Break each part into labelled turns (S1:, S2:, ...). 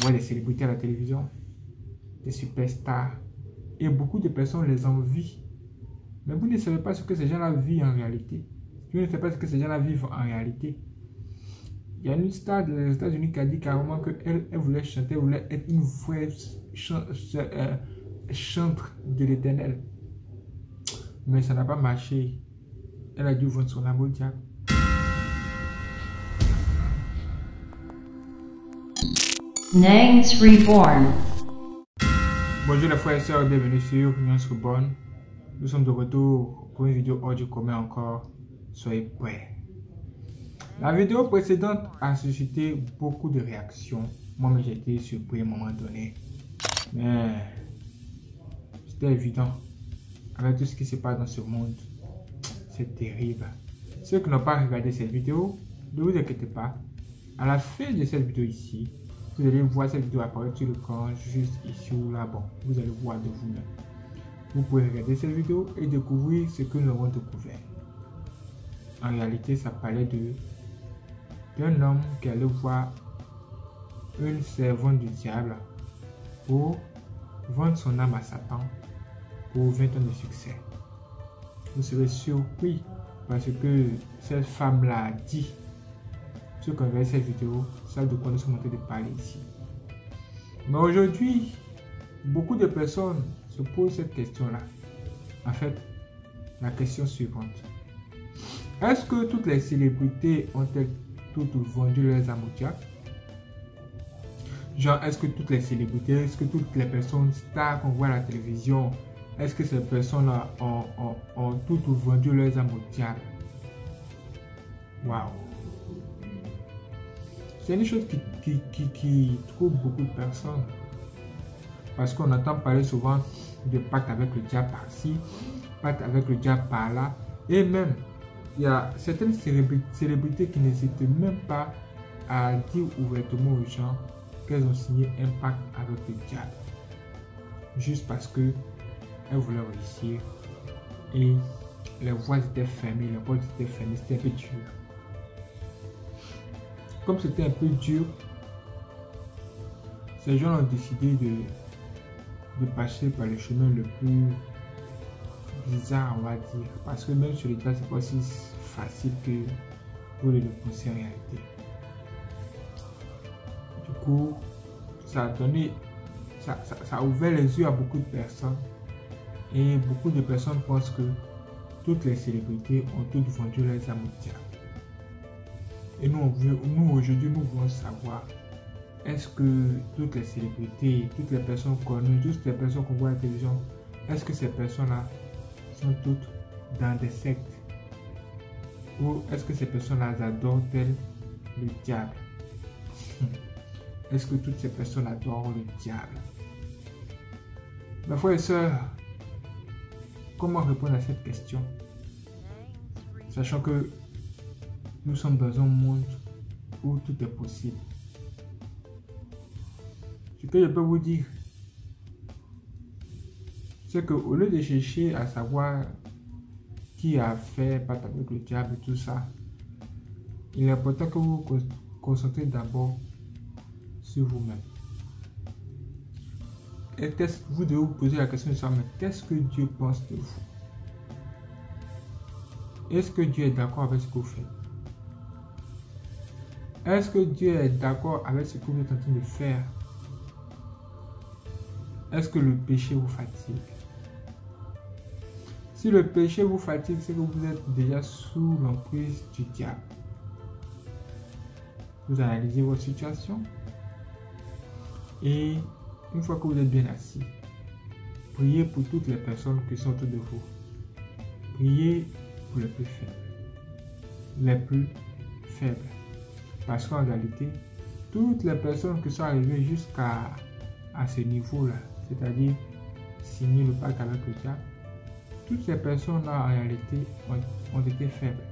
S1: voit des célébrités à la télévision, des superstars, et beaucoup de personnes les envient. Mais vous ne savez pas ce que ces gens-là vivent en réalité. Vous ne savez pas ce que ces gens-là vivent en réalité. Il y a une star des États-Unis qui a dit carrément qu'elle elle voulait chanter, elle voulait être une vraie euh, chantre de l'éternel. Mais ça n'a pas marché. Elle a dû vendre son âme au. Bonjour les frères et sœurs, bienvenue sur Nance Reborn. Nous sommes de retour pour une vidéo hors du commun encore. Soyez prêts. La vidéo précédente a suscité beaucoup de réactions. Moi, j'ai été surpris à un moment donné. Mais c'était évident. Avec tout ce qui se passe dans ce monde, c'est terrible. Ceux qui n'ont pas regardé cette vidéo, ne vous inquiétez pas. À la fin de cette vidéo ici, vous allez voir cette vidéo apparaître sur le camp, juste ici ou là-bas. Vous allez voir de vous-même. Vous pouvez regarder cette vidéo et découvrir ce que nous avons découvert. En réalité, ça parlait d'un homme qui allait voir une servante du diable pour vendre son âme à Satan pour 20 ans de succès. Vous serez surpris parce que cette femme-là dit. Ceux qui ont cette vidéo savent de quoi nous sommes en train de parler ici. Mais aujourd'hui, beaucoup de personnes se posent cette question-là. En fait, la question suivante. Est-ce que toutes les célébrités ont-elles vendu leurs âmes Genre, est-ce que toutes les célébrités, est-ce que toutes les personnes stars qu'on voit à la télévision, est-ce que ces personnes-là ont, ont, toutes vendu leurs âmes Waouh! C'est une chose qui, qui, trouve beaucoup de personnes. Parce qu'on entend parler souvent de pacte avec le diable par-ci, pacte avec le diable par-là. Et même, il y a certaines célébrités qui n'hésitent même pas à dire ouvertement aux gens qu'elles ont signé un pacte avec le diable. Juste parce que elles voulaient réussir et les voies étaient fermées, les portes étaient fermées, c'était dur. Comme c'était un peu dur, ces gens ont décidé de, passer par le chemin le plus bizarre, on va dire. Parce que même sur les cas, c'est pas si facile que pour le penser en réalité. Du coup, ça a donné, ça, ça, a ouvert les yeux à beaucoup de personnes. Et beaucoup de personnes pensent que toutes les célébrités ont toutes vendu leurs amours Et nous, nous aujourd'hui, nous voulons savoir est-ce que toutes les célébrités, toutes les personnes connues, toutes les personnes qu'on voit à la télévision, est-ce que ces personnes-là sont toutes dans des sectes? Ou est-ce que ces personnes-là adorent-elles le diable? Est-ce que toutes ces personnes adorent le diable? Mes frères et sœurs, comment répondre à cette question? Sachant que nous sommes dans un monde où tout est possible. Ce que je peux vous dire, c'est qu'au lieu de chercher à savoir qui a fait pas avec le diable et tout ça, il est important que vous vous concentrez d'abord sur vous-même. Et vous devez vous poser la question de savoir, mais qu'est-ce que Dieu pense de vous? Est-ce que Dieu est d'accord avec ce que vous faites? Est-ce que Dieu est d'accord avec ce que vous êtes en train de faire? Est-ce que le péché vous fatigue? Si le péché vous fatigue, c'est que vous êtes déjà sous l'emprise du diable. Vous analysez votre situation et une fois que vous êtes bien assis, priez pour toutes les personnes qui sont autour de vous. Priez pour les plus faibles. Les plus faibles. Parce qu'en réalité, toutes les personnes qui sont arrivées jusqu'à à ce niveau-là, c'est-à-dire signer le pacte avec le diable, toutes ces personnes-là, en réalité, ont, été faibles.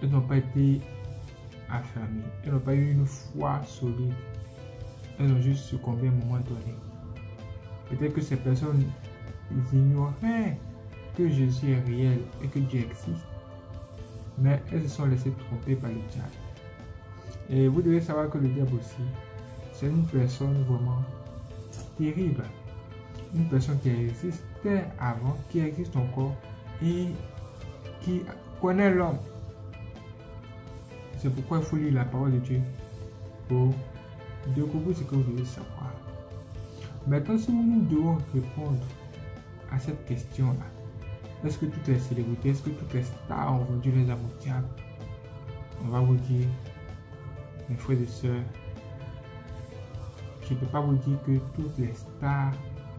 S1: Elles n'ont pas été affirmées. Elles n'ont pas eu une foi solide. Elles ont juste succombé à un moment donné. Peut-être que ces personnes ignoraient que Jésus est réel et que Dieu existe. Mais elles se sont laissées tromper par le diable. Et vous devez savoir que le diable aussi, c'est une personne vraiment terrible. Une personne qui existait avant, qui existe encore et qui connaît l'homme. C'est pourquoi il faut lire la parole de Dieu pour découvrir ce que vous devez savoir. Maintenant, si nous devons répondre à cette question-là, est-ce que toutes les célébrités, est-ce que toutes les stars ont vendu les amours On va vous dire, mes frères et sœurs, je ne peux pas vous dire que toutes les stars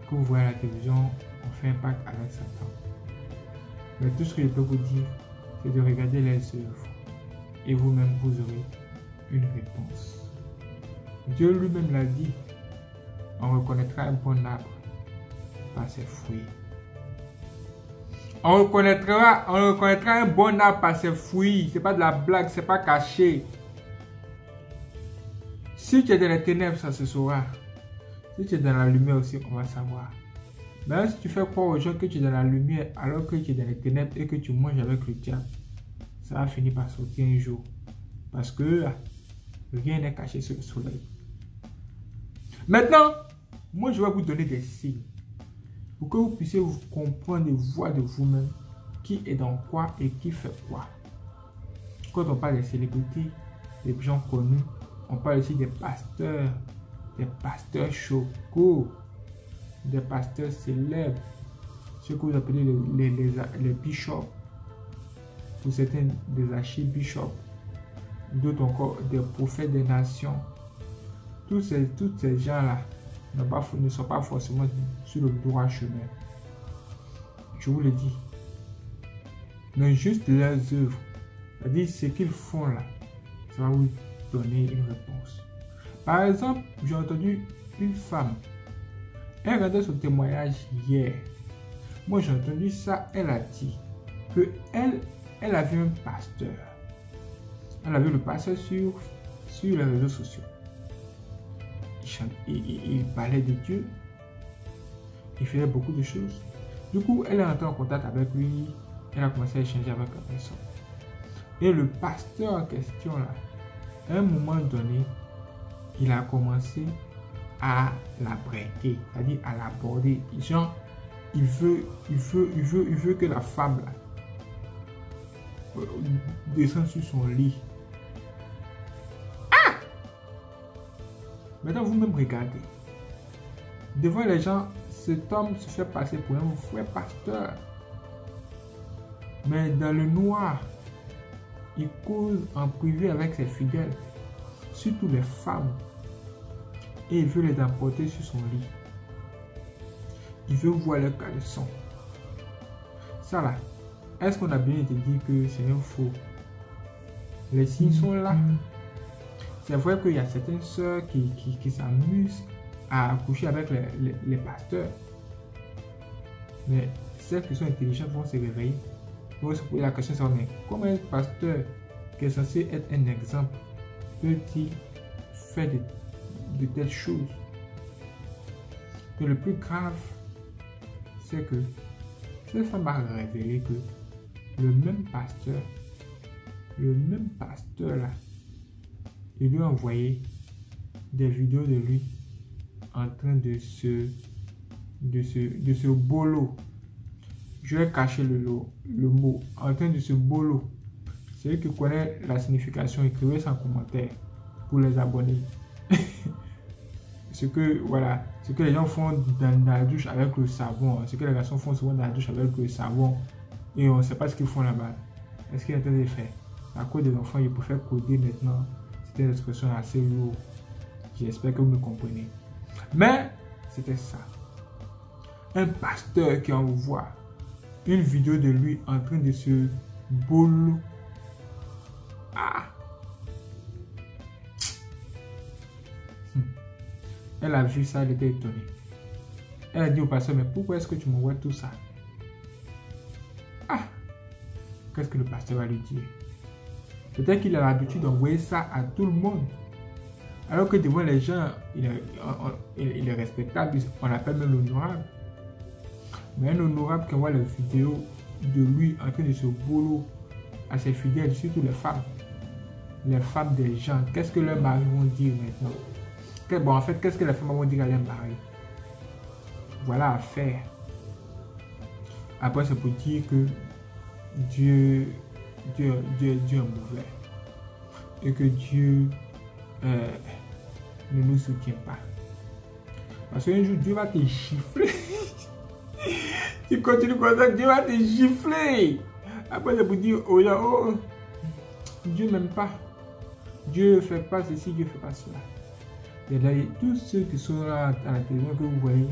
S1: que vous voyez à la télévision ont fait un pacte avec Satan. Mais tout ce que je peux vous dire, c'est de regarder les œuvres. Et vous-même, vous aurez une réponse. Dieu lui-même l'a dit. On reconnaîtra un bon arbre par ses fruits. On reconnaîtra, on reconnaîtra un bon arbre par ses fruits. C'est pas de la blague, c'est pas caché. Si tu es dans les ténèbres, ça se saura. Si tu es dans la lumière aussi, on va savoir. Mais si tu fais croire aux gens que tu es dans la lumière alors que tu es dans les ténèbres et que tu manges avec le diable, ça va finir par sortir un jour. Parce que rien n'est caché sur le soleil. Maintenant, moi je vais vous donner des signes pour que vous puissiez vous comprendre et voir de vous-même qui est dans quoi et qui fait quoi. Quand on parle des célébrités, des gens connus, on parle aussi des pasteurs, des pasteurs chocos, des pasteurs célèbres, ce que vous appelez les, les, les, bishops, pour certains des archibishops, d'autres encore des prophètes des nations. Tous ces, tous ces gens-là ne sont pas forcément sur le droit chemin. Je vous le dis. Mais juste leurs œuvres, c'est-à-dire ce qu'ils font là, ça va une réponse. Par exemple, j'ai entendu une femme. Elle regardait son témoignage hier. Moi, j'ai entendu ça. Elle a dit que elle, elle a vu un pasteur. Elle a vu le pasteur sur, sur les réseaux sociaux. Il, il, parlait de Dieu. Il faisait beaucoup de choses. Du coup, elle est entrée en contact avec lui. Elle a commencé à échanger avec la personne. Et le pasteur en question, là, un moment donné, il a commencé à la breaker, c'est-à-dire à l'aborder. Genre, il veut, il veut, il veut, il veut que la femme là, euh, descende sur son lit. Ah! Maintenant, vous-même regardez. Devant les gens, cet homme se fait passer pour un vrai pasteur. Mais dans le noir, il cause en privé avec ses fidèles, surtout les femmes, et il veut les emporter sur son lit. Il veut voir leurs caleçons. Ça là, est-ce qu'on a bien été dit que c'est un faux? Les signes sont là. C'est vrai qu'il y a certaines qui, qui, s'amusent à coucher avec les, les pasteurs. Mais celles qui sont intelligentes vont se réveiller vous la question, mais comment un pasteur qui est censé être un exemple peut-il faire de, telles choses? Et le plus grave, c'est que cette femme a révélé que le même pasteur, le même pasteur là, il lui a envoyé des vidéos de lui en train de se de ce, de ce bolo je vais cacher le, le, mot en train de ce bolo. Celui qui connaît la signification, écrivez ça en commentaire pour les abonnés. ce que voilà, ce que les gens font dans, la douche avec le savon, ce que les garçons font souvent dans la douche avec le savon, et on ne sait pas ce qu'ils font là-bas. Est-ce qu'ils ont de faire? À cause des enfants, ils préfèrent coder maintenant. C'était une expression assez lourde. J'espère que vous me comprenez. Mais c'était ça. Un pasteur qui envoie une vidéo de lui en train de se boule. Ah. Hmm. Elle a vu ça, elle était étonnée. Elle a dit au pasteur, mais pourquoi est-ce que tu m'envoies tout ça? Ah Qu'est-ce que le pasteur va lui dire? Peut-être qu'il a l'habitude d'envoyer ça à tout le monde. Alors que devant les gens, il est, il est respectable, on l'appelle même l'honorable mais un honorable qui envoie la vidéo de lui en train de se boulot à ses fidèles, surtout les femmes. Les femmes des gens, qu'est-ce que leurs maris vont dire maintenant? Bon, en fait, qu'est-ce que la femme m'a dit qu'elle allait marier Voilà à faire. Après, c'est pour dire que Dieu, Dieu, Dieu, Dieu est mauvais. Et que Dieu euh, ne nous soutient pas. Parce qu'un jour, Dieu va te gifler. tu continues comme ça, Dieu va te gifler. Après, c'est pour dire, oh, oh, Dieu m'aime pas. Dieu ne fait pas ceci, Dieu ne fait pas cela. Et là, tous ceux qui sont là à la télévision que vous voyez,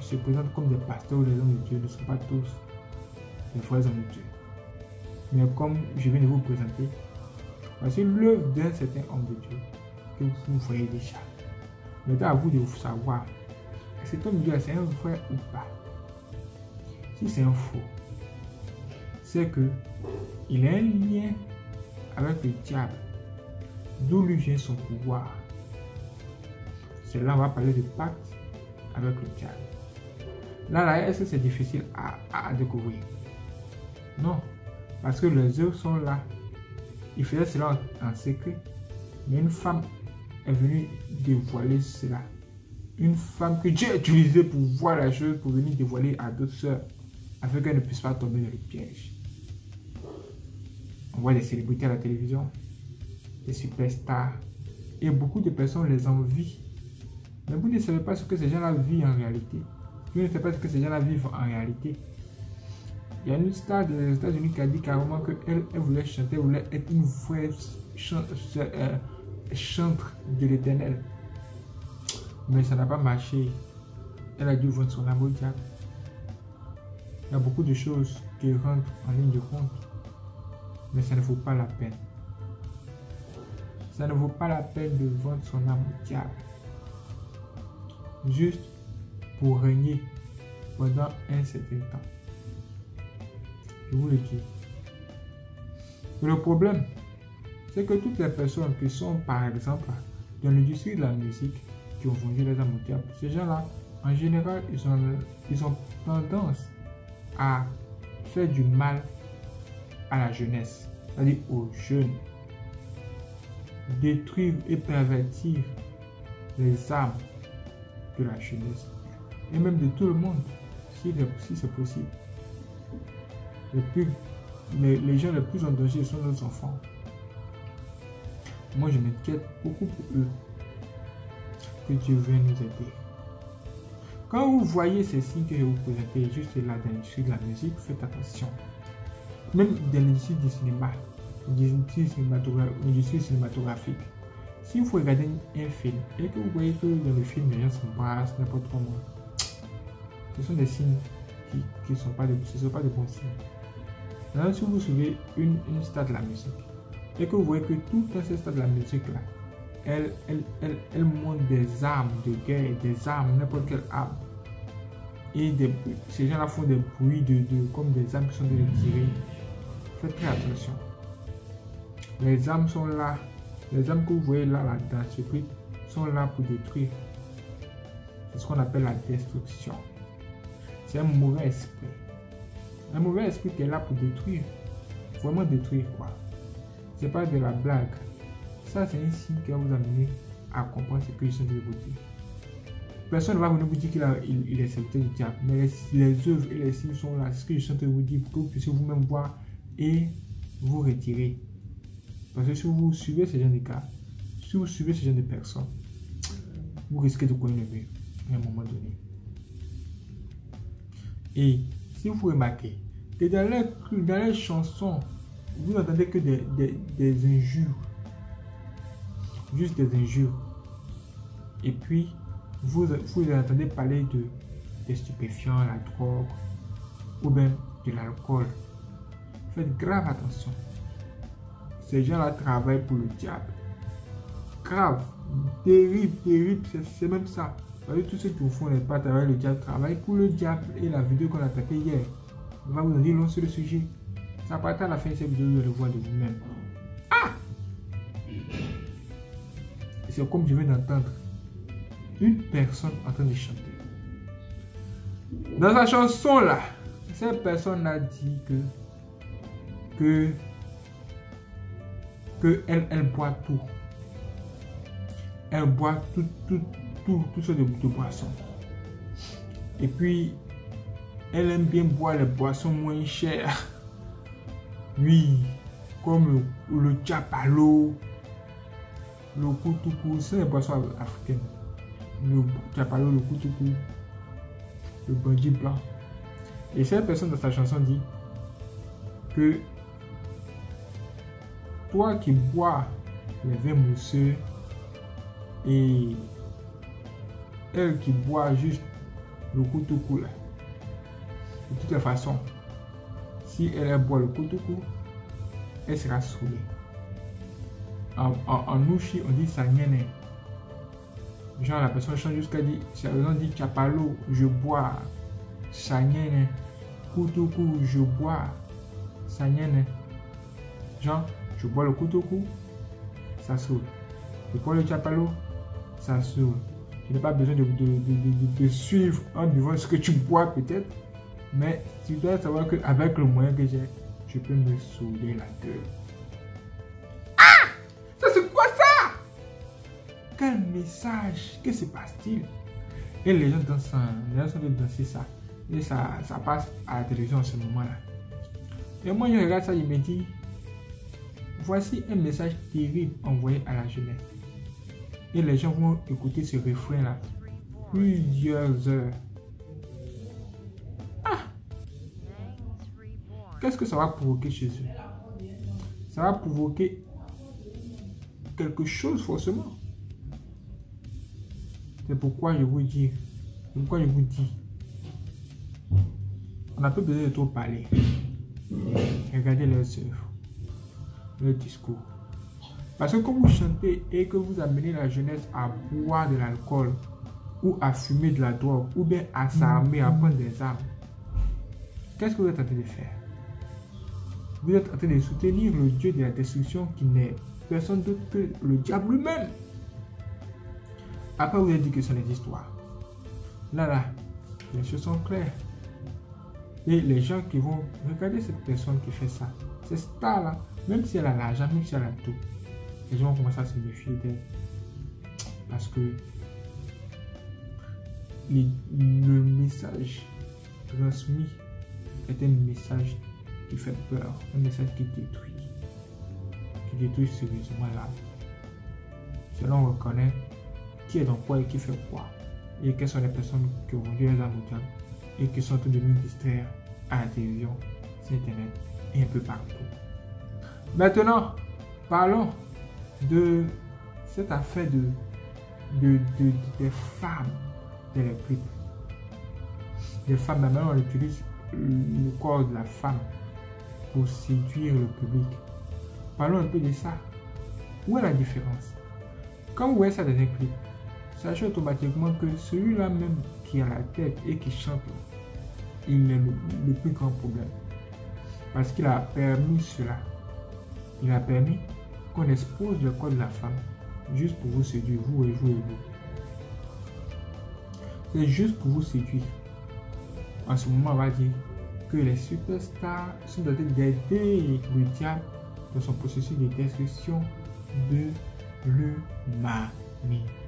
S1: qui se présentent comme des pasteurs ou des hommes de Dieu, ne sont pas tous des frères hommes de Dieu. Mais comme je viens de vous présenter, voici l'œuvre d'un certain homme de Dieu que vous voyez déjà. Maintenant, à vous de vous savoir, cet homme de Dieu, c'est un vrai ou pas? Si c'est un faux, c'est que il a un lien avec le diable, d'où lui vient son pouvoir. C'est là on va parler de pacte avec le diable. Là, est-ce que c'est difficile à, découvrir? Non, parce que les œuvres sont là. Il faisait cela en, secret, mais une femme est venue dévoiler cela. Une femme que Dieu a utilisée pour voir la chose, pour venir dévoiler à d'autres sœurs, afin qu'elles ne puissent pas tomber dans le piège. On voit des célébrités à la télévision, des superstars, et beaucoup de personnes les envient mais vous ne savez pas ce que ces gens-là vivent en réalité. Vous ne savez pas ce que ces gens-là vivent en réalité. Il y a une star des États-Unis qui a dit carrément qu'elle elle voulait chanter, elle voulait être une vraie euh, chantre de l'éternel. Mais ça n'a pas marché. Elle a dû vendre son au diable. Il y a beaucoup de choses qui rentrent en ligne de compte. Mais ça ne vaut pas la peine. Ça ne vaut pas la peine de vendre son âme au diable juste pour régner pendant un certain temps. Je vous le dis. le problème, c'est que toutes les personnes qui sont, par exemple, dans l'industrie de la musique, qui ont vendu les âmes ces gens-là, en général, ils ont, ils ont tendance à faire du mal à la jeunesse, c'est-à-dire aux jeunes. Détruire et pervertir les âmes de la jeunesse et même de tout le monde, si, c'est possible. Les, plus, les, gens les plus en danger sont nos enfants. Moi, je m'inquiète beaucoup pour eux. Que Dieu vienne nous aider. Quand vous voyez ces signes que je vous présente juste là dans l'industrie de la musique, faites attention. Même dans l'industrie du cinéma, l'industrie cinématographique, si vous regardez un film et que vous voyez que dans le film les gens s'embrassent n'importe comment, ce sont des signes qui ne sont, pas de, bons signes. Maintenant, si vous suivez une, une star de la musique et que vous voyez que tout dans cette star de la musique là, elle, elle, elle, elle montre des armes de guerre, des armes, n'importe quelle arme. Et des, ces gens-là font des bruits de, comme des armes qui sont de tirer. Faites très attention. Les armes sont là les âmes que vous voyez là, là dans ce truc sont là pour détruire. C'est ce qu'on appelle la destruction. C'est un mauvais esprit. Un mauvais esprit qui est là pour détruire. Vraiment détruire quoi? C'est pas de la blague. Ça, c'est un signe qui va vous amener à comprendre ce que je suis de vous dire. Personne ne va venir vous dire qu'il il, est serviteur du diable. Mais les, œuvres et les signes sont là. C'est ce que je suis vous dire pour que vous puissiez vous-même voir et vous retirer. Parce que si vous suivez ce genre de cas, si vous suivez ce genre de personnes, vous risquez de connaître le mieux à un moment donné. Et si vous remarquez que dans les, dans les chansons, vous n'entendez que des, des, injures, juste des injures. Et puis, vous, vous entendez parler de, stupéfiants, la drogue, ou bien de l'alcool. Faites grave attention. Ces gens-là travaillent pour le diable. Grave, terrible, terrible, c'est même ça. Voyez, tous ceux qui font les pas travailler le diable travaillent pour le diable. Et la vidéo qu'on a tapée hier, on va vous en dire long sur le sujet. Ça part à la fin de cette vidéo, vous allez voir de vous-même. Ah C'est comme je viens d'entendre une personne en train de chanter. Dans sa chanson là, cette personne a dit que, que elle, elle boit tout. elle boit tout, tout, tout, tout ce de, de boissons. Et puis, elle aime bien boire les boissons moins chères. Oui, comme le, le le koutoukou, c'est les boissons africaines. Le chapalo, le koutoukou, le bandit blanc. Et cette personne dans sa chanson dit que toi qui bois les vins mousseux et elle qui boit juste le koutoukou là, de toutes les façons, si elle boit le koutoukou, elle sera saoulée. En, en, Nushi, on dit sanyene. Genre, la personne chante jusqu'à dire, on dit chapalo, je bois, sanyene, koutoukou, je bois, sanyene. Genre, je bois le koutoukou, ça saoule. Je bois le chapalo, ça saoule. Tu n'as pas besoin de, de, de, de, suivre en buvant ce que tu bois peut-être, mais tu dois savoir qu'avec le moyen que j'ai, je peux me saouler la gueule. Quel message Que se passe-t-il? Et les gens dansent, les gens sont danser ça. Et ça, ça passe à la télévision en ce moment-là. Et moi je regarde ça, il me dit, voici un message terrible envoyé à la jeunesse. Et les gens vont écouter ce refrain-là plusieurs heures. Ah Qu'est-ce que ça va provoquer chez eux? Ça va provoquer quelque chose forcément. C'est pourquoi je vous dis, pourquoi je vous dis, on n'a pas besoin de trop parler. Regardez leurs œuvres, leur discours. Parce que quand vous chantez et que vous amenez la jeunesse à boire de l'alcool, ou à fumer de la drogue, ou bien à s'armer, à prendre des armes, qu'est-ce que vous êtes en train de faire? Vous êtes en train de soutenir le Dieu de la destruction qui n'est personne d'autre que le diable lui-même. Après, vous avez dit que ce sont des histoires. Là, là, les choses sont claires. Et les gens qui vont regarder cette personne qui fait ça, cette star-là, même si elle a l'argent, même si elle a tout, les gens vont commencer à se méfier d'elle. Parce que le, message transmis est un message qui fait peur, un message qui détruit, qui détruit sérieusement l'âme. Cela on reconnaît qui est dans quoi et qui fait quoi, et quelles sont les personnes qui ont vendu les âmes et qui sont de nous distraire à la télévision, sur Internet et un peu partout. Maintenant, parlons de cette affaire de, de, de, des femmes les clips. Les femmes, maintenant on utilise le corps de la femme pour séduire le public. Parlons un peu de ça. Où est la différence? Quand vous voyez ça dans un clip, sachez automatiquement que celui-là même qui a la tête et qui chante, il est le, plus grand problème. Parce qu'il a permis cela. Il a permis qu'on expose le corps de la femme juste pour vous séduire, vous et vous et vous. C'est juste pour vous séduire. En ce moment, on va dire que les superstars sont dotés d'aider le diable dans son processus de destruction de l'humanité.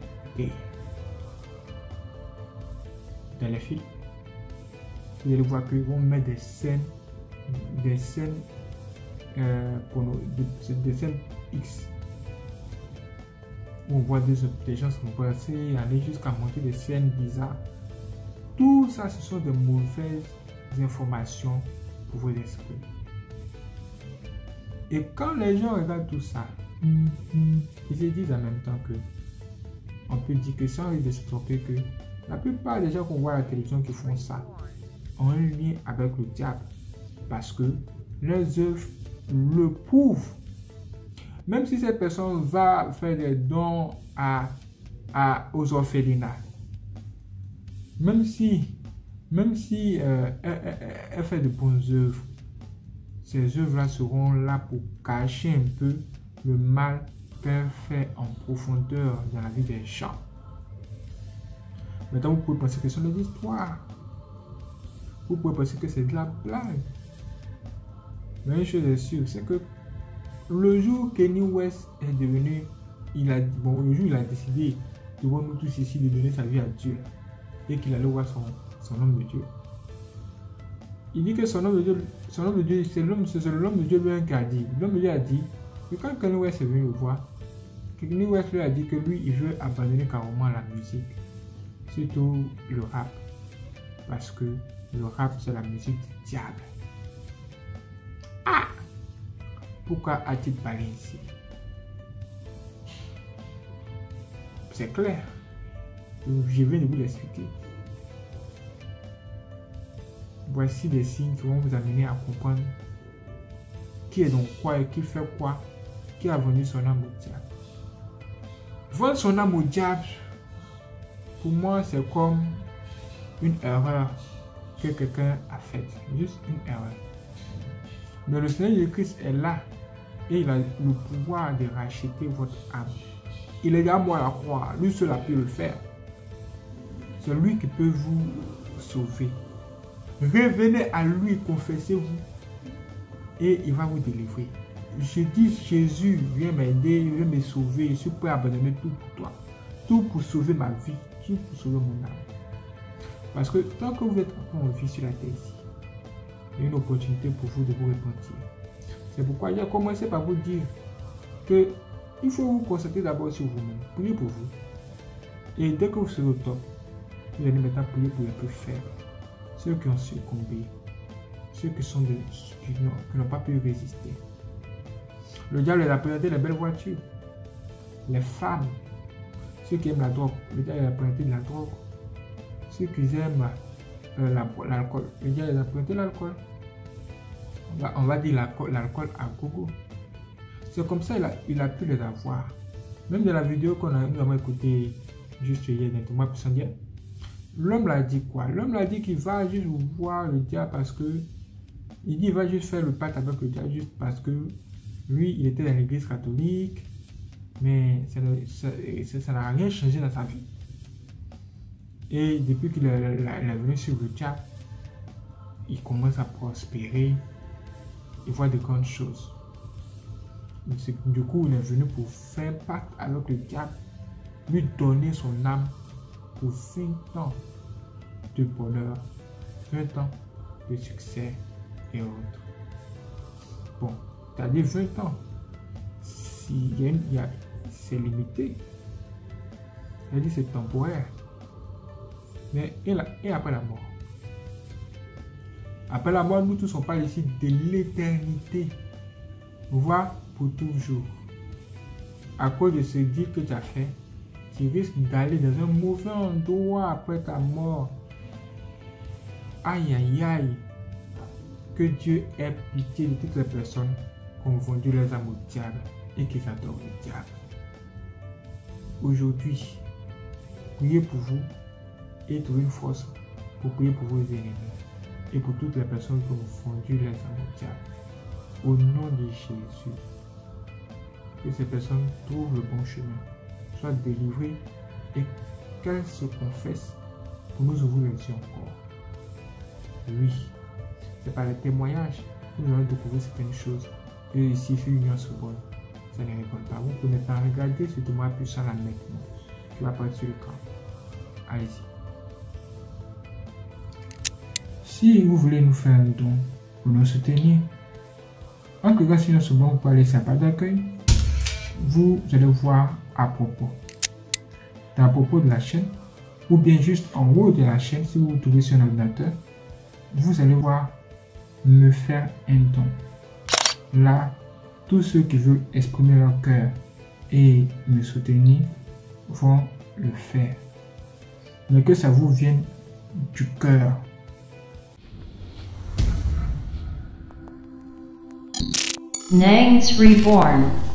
S1: Dans les films, vous allez voir qu'ils vont mettre des scènes, des scènes, euh, pour nos, des, scènes X. On voit des, des gens se passer, aller jusqu'à monter des scènes bizarres. Tout ça, ce sont de mauvaises informations pour vos esprits. Et quand les gens regardent tout ça, ils se disent en même temps que on peut dire que sans risque de se tromper que la plupart des gens qu'on voit à la télévision qui font ça ont un lien avec le diable parce que leurs œuvres le prouvent. Même si cette personne va faire des dons à, aux orphelinats, même si, même si euh, elle, elle, elle, fait de bonnes œuvres, ces œuvres-là seront là pour cacher un peu le mal fait en profondeur dans la vie des gens. Maintenant, vous pouvez penser que ce sont des histoires. Vous pouvez penser que c'est de la blague. Mais une chose est sûre, c'est que le jour Kenny West est devenu il a, bon, le jour il a décidé devant nous tous ici de donner sa vie à Dieu et qu'il allait voir son, son homme de Dieu. Il dit que son homme de Dieu, son homme de Dieu, c'est l'homme, c'est l'homme de Dieu lui qui a dit. L'homme de Dieu a dit que quand Kanye West est venu le voir, Kanye West lui a dit que lui, il veut abandonner carrément la musique, surtout le rap, parce que le rap c'est la musique du diable. Ah Pourquoi a-t-il parlé ici? C'est clair. Je viens de vous l'expliquer. Voici des signes qui vont vous amener à comprendre qui est donc quoi et qui fait quoi, qui a vendu son âme au diable. Vendre son âme au diable, pour moi, c'est comme une erreur que quelqu'un a faite. Juste une erreur. Mais le Seigneur Jésus-Christ est là et il a le pouvoir de racheter votre âme. Il est là moi à la croix. Lui seul a pu le faire. C'est lui qui peut vous sauver. Revenez à lui, confessez-vous et il va vous délivrer. Je dis Jésus, viens m'aider, viens me sauver. Je suis prêt à abandonner tout pour toi. Tout pour sauver ma vie, tout pour sauver mon âme. Parce que tant que vous êtes encore en vie sur la terre ici, il y a une opportunité pour vous de vous repentir. C'est pourquoi j'ai commencé par vous dire que il faut vous concentrer d'abord sur vous-même. Priez pour vous. Et dès que vous serez au top, vous allez maintenant prier pour les plus faibles ceux qui ont succombé, ceux qui sont de, qui n'ont pas pu résister. Le diable a présenté les belles voitures, les femmes, ceux qui aiment la drogue. Le diable a présenté de la drogue. Ceux qui aiment euh, l'alcool. Le diable a présenté l'alcool. On va, dire l'alcool à gogo. C'est comme ça qu'il a, pu les avoir. Même dans la vidéo qu'on a, nous avons écouté juste hier, dans Thomas dire L'homme l'a dit quoi? L'homme l'a dit qu'il va juste voir le diable parce que. Il dit qu'il va juste faire le pacte avec le diable juste parce que lui, il était dans l'église catholique, mais ça n'a rien changé dans sa vie. Et depuis qu'il est, venu sur le diable, il commence à prospérer, il voit de grandes choses. Du coup, il est venu pour faire pacte avec le diable, lui donner son âme pour 5 ans de bonheur, 20 ans de succès et autres. Bon, dit 20 ans. Si c'est limité. Elle dit c'est temporaire. Mais et, après la mort Après la mort, nous tous on parle ici de l'éternité. Voir pour toujours. À cause de ce dit que tu as fait, tu risques d'aller dans un mauvais endroit après ta mort. Aïe, aïe, aïe. Que Dieu ait pitié de toutes les personnes vendu leurs âmes au diable et qui adorent le diable. Aujourd'hui, priez pour vous et trouvez une force pour prier pour vos ennemis et pour toutes les personnes qui ont vendu leurs âmes au diable. Au nom de Jésus, que ces personnes trouvent le bon chemin soit délivré et qu'elle se confesse pour nous ouvrir les yeux encore. Oui, c'est par les témoignages que nous allons découvrir certaines choses. Et ici, sur Union Sorbonne, ça ne répond pas. Vous pouvez pas regarder ce témoin puissant là maintenant. Tu vas apparaître sur l'écran. Allez-y. Si vous voulez nous faire un don pour nous soutenir, en cliquant sur notre bon, pouvez laisser un pas d'accueil. Vous allez voir à propos. À propos de la chaîne, ou bien juste en haut de la chaîne, si vous vous trouvez sur un ordinateur, vous allez voir me faire un don. Là, tous ceux qui veulent exprimer leur cœur et me soutenir vont le faire. Mais que ça vous vienne du cœur. Reborn